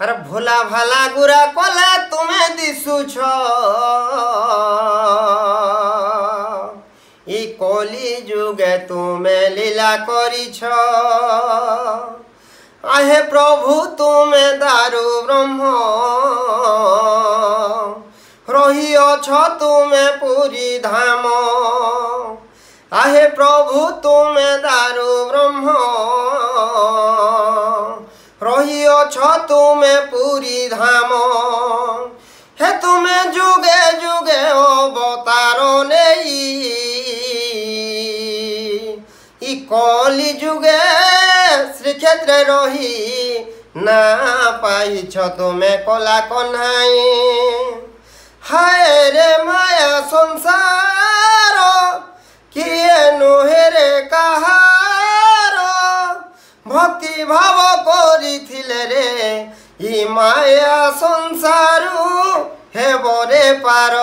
আর ভোলা ভালা গুড়া কলা তুমি দিশুছ ই কলি যুগে তুমি লীলা করিছ। আহে প্রভু, তুমি দারু ব্রহ্ম। রহিଅছ তুমি পুরী ধাম। আহে প্রভু, তুমি দারু রহিଅছ তুমে পুরী ধাম হে তুমে যুগে যুগে অবতার নেই। ই কলি যুগে শ্রীক্ষেত্রে রহি না পাইছ তুমে কলা কন্হাই। হায় রে মায়া সংসার কিয়ে নুহে ভক্তি ভাব করিলে রে। ই মায়া সংসারু হেবরে পার।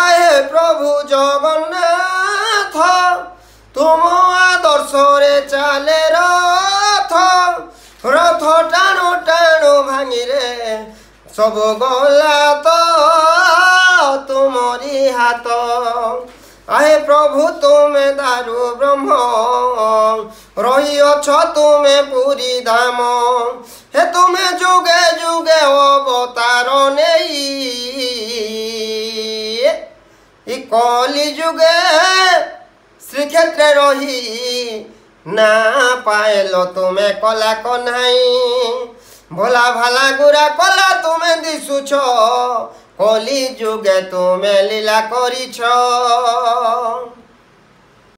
আহে প্রভু জগন্নাথ, তুম আদর্শরে চালে রথ। রথ টানো টানো ভাঙিরে সব গলা তো তোমারি হাত। আহে প্রভু, তুমি দারু ব্রহ্ম। রহিଅছ তুমে পুরী ধাম হে তুমে যুগে যুগে অবতার নেই। কলি যুগে শ্রীক্ষেত্রে রহি না পাইল তুমে কলা কন্হাই। ভোলা ভালা গুড়া কলা তুমি দিশুছ, কলি যুগে তুমি লীলা করিছ।